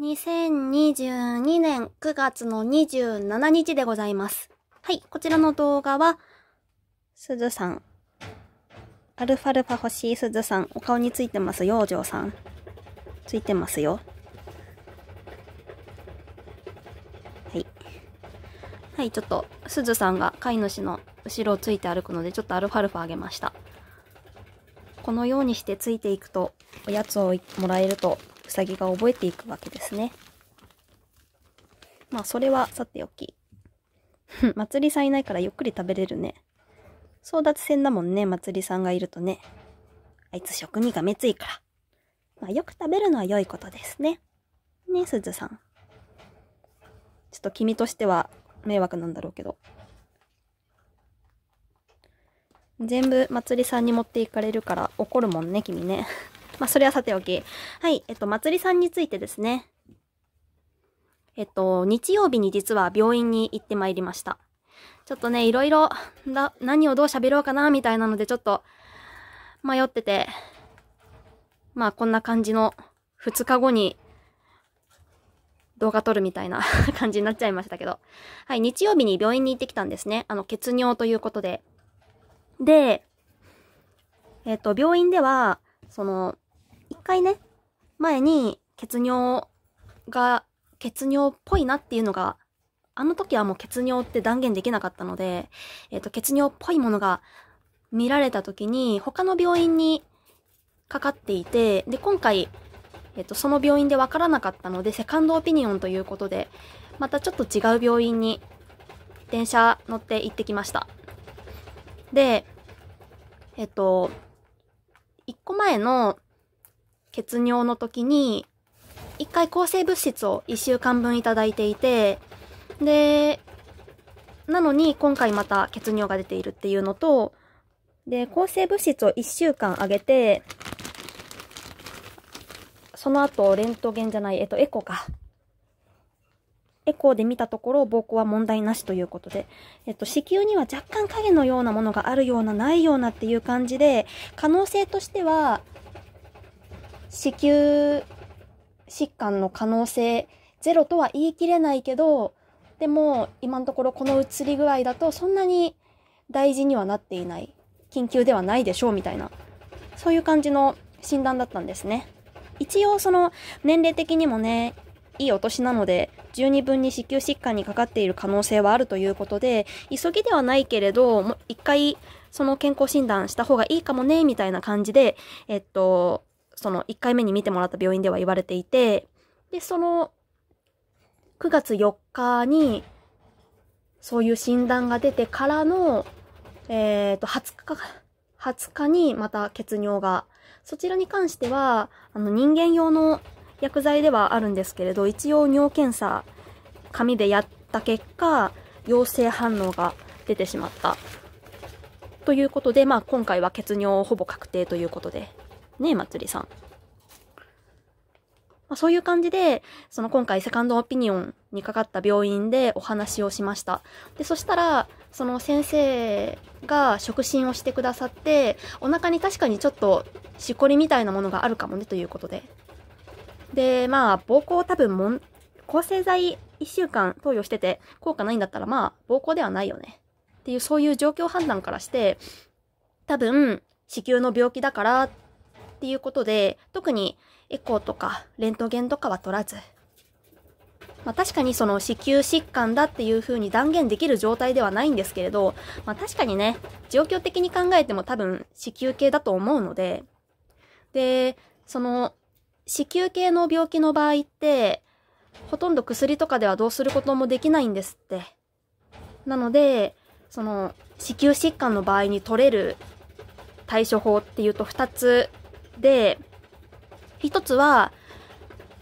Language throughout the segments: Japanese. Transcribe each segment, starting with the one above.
2022年9月の27日でございます。はい、こちらの動画は、すずさん。アルファルファ欲しいすずさん。お顔についてますよ、お嬢さん。ついてますよ。はい。はい、ちょっと、すずさんが飼い主の後ろをついて歩くので、ちょっとアルファルファあげました。このようにしてついていくと、おやつをもらえると、うさぎが覚えていくわけですね。まあ、それはさておき。まつりさんいないからゆっくり食べれるね。争奪戦だもんね、まつりさんがいるとね。あいつ食味がめついから。まあ、よく食べるのは良いことですね。ね、すずさん。ちょっと君としては迷惑なんだろうけど。全部まつりさんに持っていかれるから怒るもんね、君ね。まあ、それはさておき。はい、えっと、まつりさんについてですね。えっと、日曜日に実は病院に行ってまいりました。ちょっとね、いろいろ、だ、何をどう喋ろうかな、みたいなので、ちょっと、迷ってて、まあ、こんな感じの、2日後に、動画撮るみたいな 感じになっちゃいましたけど。はい、日曜日に病院に行ってきたんですね。あの、血尿ということで。で、えっと、病院では、その、一回ね、前に血尿が、血尿っぽいなっていうのが、あの時はもう血尿って断言できなかったので、えっ、と、血尿っぽいものが見られた時に、他の病院にかかっていて、で、今回、えっ、と、その病院でわからなかったので、セカンドオピニオンということで、またちょっと違う病院に電車乗って行ってきました。で、えっと、一個前の血尿の時に、一回抗生物質を一週間分いただいていて、で、なのに今回また血尿が出ているっていうのと、で、抗生物質を一週間あげて、その後、レントゲンじゃない、えっと、エコか。エコーで見たところ、膀胱は問題なしということで、えっと、子宮には若干影のようなものがあるような、ないようなっていう感じで、可能性としては、子宮疾患の可能性ゼロとは言い切れないけど、でも、今のところこの移り具合だとそんなに大事にはなっていない。緊急ではないでしょうみたいな。そういう感じの診断だったんですね。一応その年齢的にもね、いいお年なので、十二分に子宮疾患にかかっている可能性はあるということで、急ぎではないけれど、もう一回その健康診断した方がいいかもね、みたいな感じで、えっと、その1回目に見てもらった病院では言われていて、で、その9月4日にそういう診断が出てからの、えっ、と、20日か、20日にまた血尿が、そちらに関しては、あの人間用の薬剤ではあるんですけれど、一応尿検査、紙でやった結果、陽性反応が出てしまった。ということで、まあ今回は血尿ほぼ確定ということで、ねえ、まつりさん。まあ、そういう感じで、その今回セカンドオピニオンにかかった病院でお話をしました。で、そしたら、その先生が触診をしてくださって、お腹に確かにちょっとしこりみたいなものがあるかもねということで。で、まあ、膀胱多分もん、抗生剤1週間投与してて効果ないんだったら、まあ、膀胱ではないよね。っていう、そういう状況判断からして、多分、子宮の病気だからっていうことで、特にエコーとかレントゲンとかは取らず、まあ確かにその子宮疾患だっていう風に断言できる状態ではないんですけれど、まあ確かにね、状況的に考えても多分子宮系だと思うので、で、その子宮系の病気の場合って、ほとんど薬とかではどうすることもできないんですって。なので、その子宮疾患の場合に取れる対処法っていうと2つで、一つは、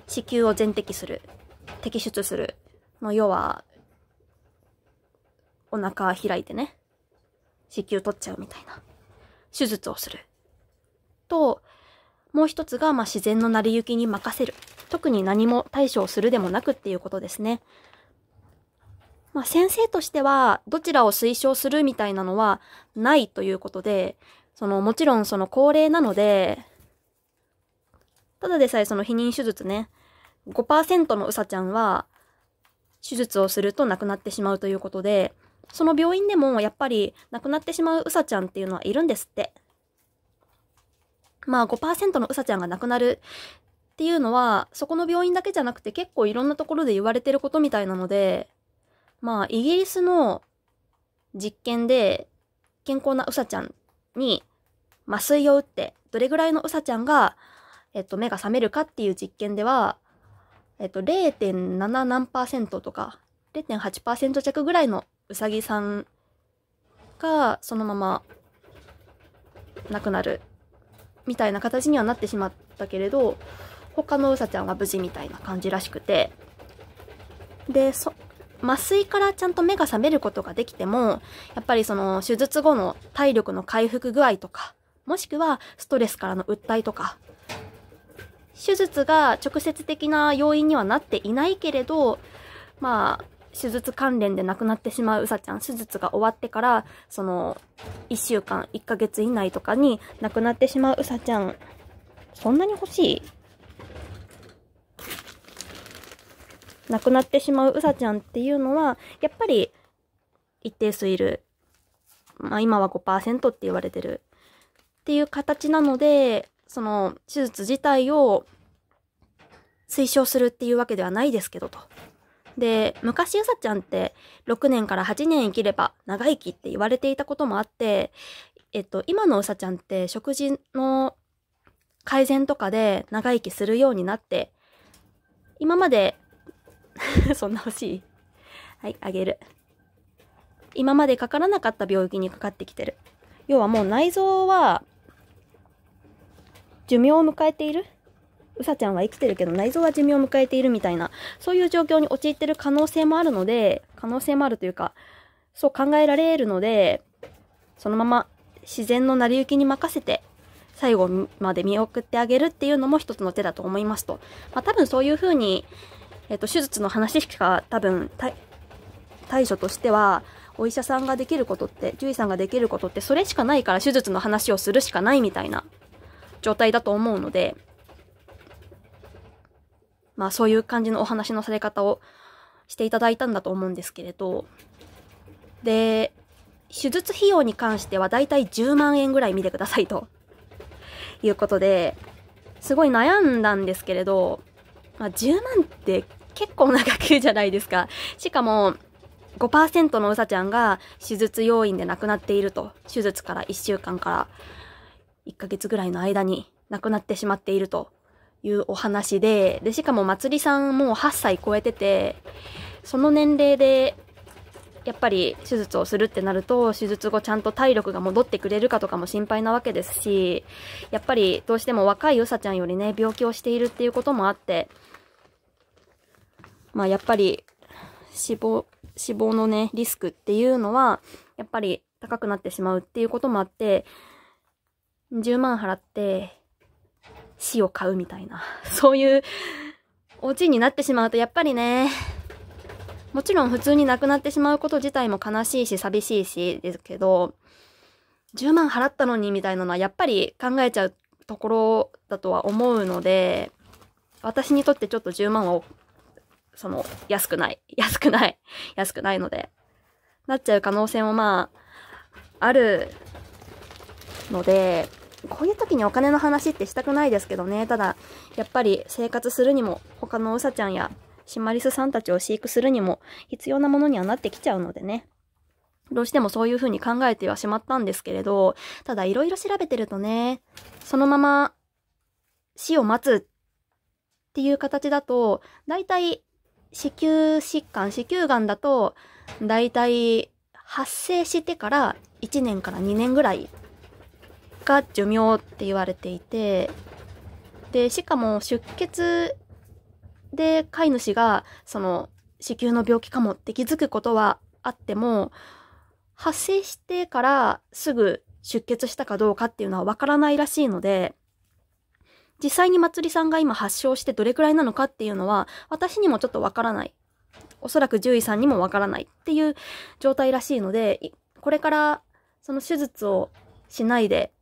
子宮を全摘する。摘出する。の要は、お腹開いてね。子宮取っちゃうみたいな。手術をする。と、もう一つが、まあ、自然の成り行きに任せる。特に何も対処をするでもなくっていうことですね。まあ、先生としては、どちらを推奨するみたいなのはないということで、その、もちろんその高齢なので、ただでさえその避妊手術ね、5%のうさちゃんは、手術をすると亡くなってしまうということで、その病院でもやっぱり亡くなってしまううさちゃんっていうのはいるんですって。まあ5%のうさちゃんが亡くなるっていうのは、そこの病院だけじゃなくて結構いろんなところで言われてることみたいなので、まあイギリスの実験で健康なうさちゃんに麻酔を打ってどれぐらいのうさちゃんが、えっと、目が覚めるかっていう実験では、えっと、0.7何パーセントとか、0.8%弱ぐらいのうさぎさんがそのまま亡くなるみたいな形にはなってしまったけれど他のうさちゃんは無事みたいな感じらしくて。でそ麻酔からちゃんと目が覚めることができてもやっぱりその手術後の体力の回復具合とかもしくはストレスからの訴えとか手術が直接的な要因にはなっていないけれどまあ手術関連で亡くなってしまううさちゃん、手術が終わってから、その、1週間、1ヶ月以内とかに亡くなってしまううさちゃん、そんなに欲しい？亡くなってしまううさちゃんっていうのは、やっぱり一定数いる。まあ今は5%って言われてる。っていう形なので、その手術自体を推奨するっていうわけではないですけどと。で、昔うさちゃんって6年から8年生きれば長生きって言われていたこともあって、えっと、今のうさちゃんって食事の改善とかで長生きするようになって、今まで そんな欲しい？はい、あげる。今までかからなかった病気にかかってきてる。要はもう内臓は寿命を迎えている？うさちゃんは生きてるけど内臓は寿命を迎えているみたいな、そういう状況に陥ってる可能性もあるので、可能性もあるというか、そう考えられるので、そのまま自然の成り行きに任せて、最後まで見送ってあげるっていうのも一つの手だと思いますと。まあ多分そういうふうに、えっと、手術の話しか多分対処としては、お医者さんができることって、獣医さんができることってそれしかないから手術の話をするしかないみたいな。状態だと思うので、まあそういう感じのお話のされ方をしていただいたんだと思うんですけれど、で、手術費用に関してはだいたい10万円ぐらい見てくださいということで、すごい悩んだんですけれど、まあ、10万って結構な額じゃないですか。しかも、5%のうさちゃんが手術要因で亡くなっていると。手術から1週間から1ヶ月ぐらいの間に亡くなってしまっているというお話で、で、しかもまつりさんもう8歳超えてて、その年齢で、やっぱり手術をするってなると、手術後ちゃんと体力が戻ってくれるかとかも心配なわけですし、やっぱりどうしても若いうさちゃんよりね、病気をしているっていうこともあって、まあやっぱり死亡、死亡のね、リスクっていうのは、やっぱり高くなってしまうっていうこともあって、10万払って、死を買うみたいな、そういうオチになってしまうとやっぱりね、もちろん普通に亡くなってしまうこと自体も悲しいし寂しいしですけど、10万払ったのにみたいなのはやっぱり考えちゃうところだとは思うので、私にとってちょっと10万は、その、安くない。安くない。安くないので、なっちゃう可能性もまあ、あるので、こういう時にお金の話ってしたくないですけどね。ただ、やっぱり生活するにも、他のうさちゃんやシマリスさんたちを飼育するにも必要なものにはなってきちゃうのでね。どうしてもそういう風に考えてはしまったんですけれど、ただ色々調べてるとね、そのまま死を待つっていう形だと、だいたい子宮疾患、子宮癌だと、だいたい発生してから1年から2年ぐらいが寿命って言われていて、で、しかも出血で飼い主が、その、子宮の病気かもって気づくことはあっても、発生してからすぐ出血したかどうかっていうのはわからないらしいので、実際にまつりさんが今発症してどれくらいなのかっていうのは、私にもちょっとわからない。おそらく獣医さんにもわからないっていう状態らしいので、これからその手術をしないで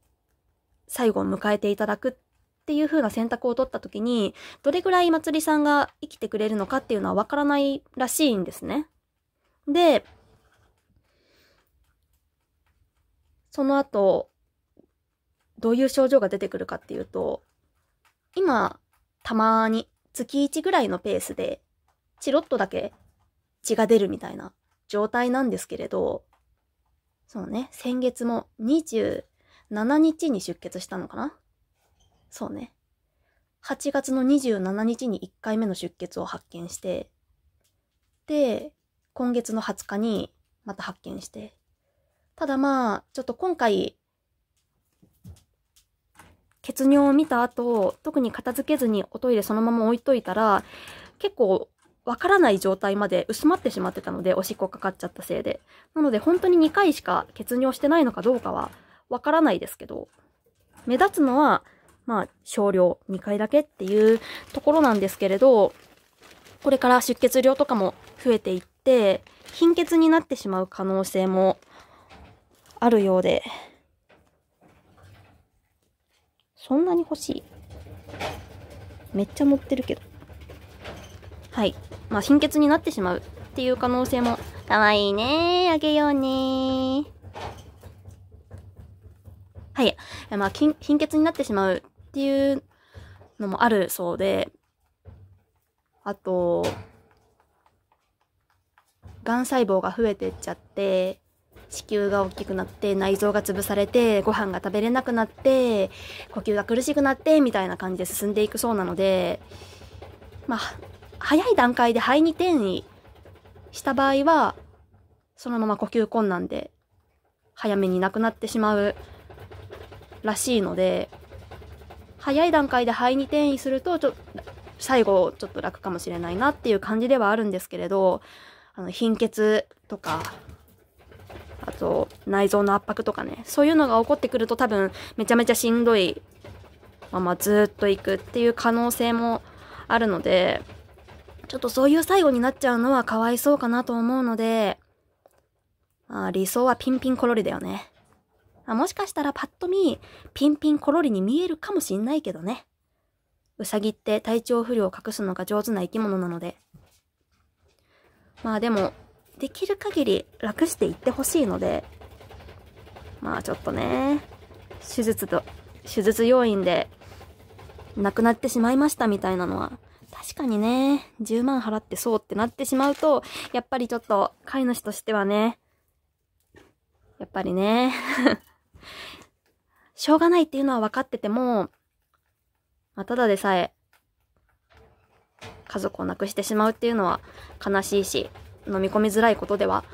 最後を迎えていただくっていう風な選択を取った時に、どれぐらいまつりさんが生きてくれるのかっていうのはわからないらしいんですね。で、その後、どういう症状が出てくるかっていうと、今、たまに月1ぐらいのペースで、チロッとだけ血が出るみたいな状態なんですけれど、そうね、先月も7日に出血したのかな？そうね。8月の27日に1回目の出血を発見して、で、今月の20日にまた発見して。ただまあ、ちょっと今回、血尿を見た後、特に片付けずにおトイレそのまま置いといたら、結構わからない状態まで薄まってしまってたので、おしっこかかっちゃったせいで。なので本当に2回しか血尿してないのかどうかはわからないですけど、目立つのは、まあ、少量2回だけっていうところなんですけれど、これから出血量とかも増えていって、貧血になってしまう可能性もあるようで、そんなに欲しい？めっちゃ乗ってるけど。はい。まあ、貧血になってしまうっていう可能性も、かわいいねあげようねはい。まあ、貧血になってしまうっていうのもあるそうで、あと、がん細胞が増えてっちゃって、子宮が大きくなって内臓が潰されてご飯が食べれなくなって呼吸が苦しくなってみたいな感じで進んでいくそうなのでまあ早い段階で肺に転移した場合はそのまま呼吸困難で早めに亡くなってしまうらしいので早い段階で肺に転移するとちょ最後ちょっと楽かもしれないなっていう感じではあるんですけれどあの貧血とかあと内臓の圧迫とかねそういうのが起こってくると多分めちゃめちゃしんどいままずっと行くっていう可能性もあるのでちょっとそういう最後になっちゃうのはかわいそうかなと思うので、まあ、理想はピンピンコロリだよね。あもしかしたらパッと見、ピンピンコロリに見えるかもしんないけどね。うさぎって体調不良を隠すのが上手な生き物なので。まあでも、できる限り楽していってほしいので、まあちょっとね、手術と、手術要因で亡くなってしまいましたみたいなのは、確かにね、10万払ってそうってなってしまうと、やっぱりちょっと飼い主としてはね、やっぱりね、しょうがないっていうのは分かってても、まあ、ただでさえ、家族を亡くしてしまうっていうのは悲しいし、飲み込みづらいことでは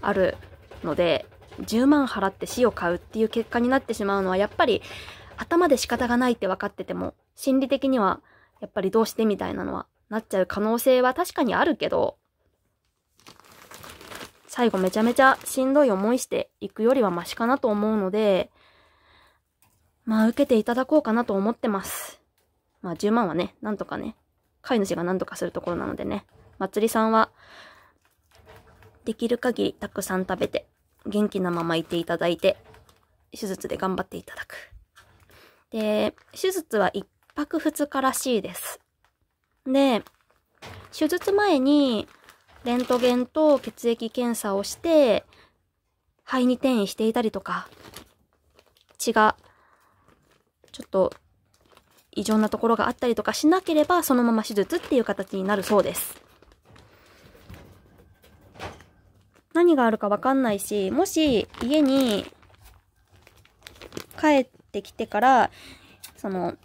あるので、10万払って死を買うっていう結果になってしまうのは、やっぱり頭で仕方がないって分かってても、心理的にはやっぱりどうしてみたいなのはなっちゃう可能性は確かにあるけど、最後めちゃめちゃしんどい思いしていくよりはマシかなと思うので、まあ受けていただこうかなと思ってます。まあ10万はね、なんとかね、飼い主が何とかするところなのでね。まつりさんは、できる限りたくさん食べて、元気なままいていただいて、手術で頑張っていただく。で、手術は1泊2日らしいです。で、手術前に、レントゲンと血液検査をして、肺に転移していたりとか、血が、ちょっと、異常なところがあったりとかしなければ、そのまま手術っていう形になるそうです。何があるかわかんないし、もし家に帰ってきてから、その、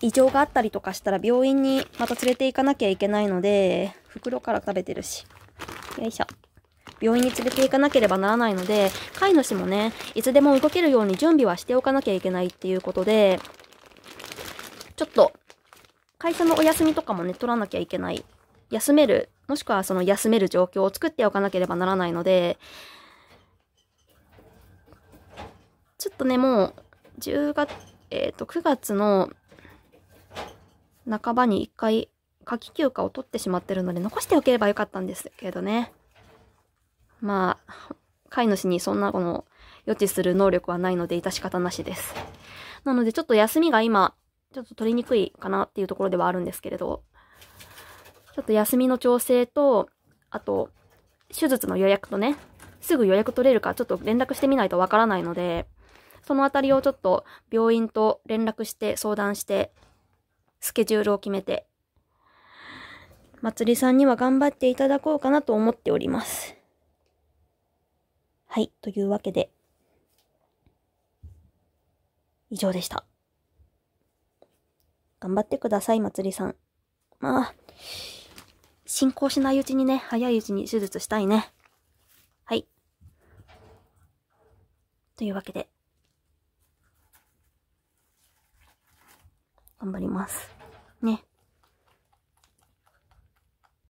異常があったりとかしたら病院にまた連れて行かなきゃいけないので、袋から食べてるし。よいしょ。病院に連れて行かなければならないので、飼い主もね、いつでも動けるように準備はしておかなきゃいけないっていうことで、ちょっと、会社のお休みとかもね、取らなきゃいけない。休めるもしくはその休める状況を作っておかなければならないので、ちょっとね、もう、10月、えっ、ー、と、9月の半ばに一回夏季休暇を取ってしまってるので、残しておければよかったんですけどね。まあ、飼い主にそんなこの予知する能力はないので致し方なしです。なのでちょっと休みが今、ちょっと取りにくいかなっていうところではあるんですけれど、ちょっと休みの調整と、あと、手術の予約とね、すぐ予約取れるかちょっと連絡してみないとわからないので、そのあたりをちょっと病院と連絡して相談して、スケジュールを決めて、まつりさんには頑張っていただこうかなと思っております。はい、というわけで、以上でした。頑張ってください、まつりさん。まあ、進行しないうちにね、早いうちに手術したいね。はい。というわけで、頑張ります。ね。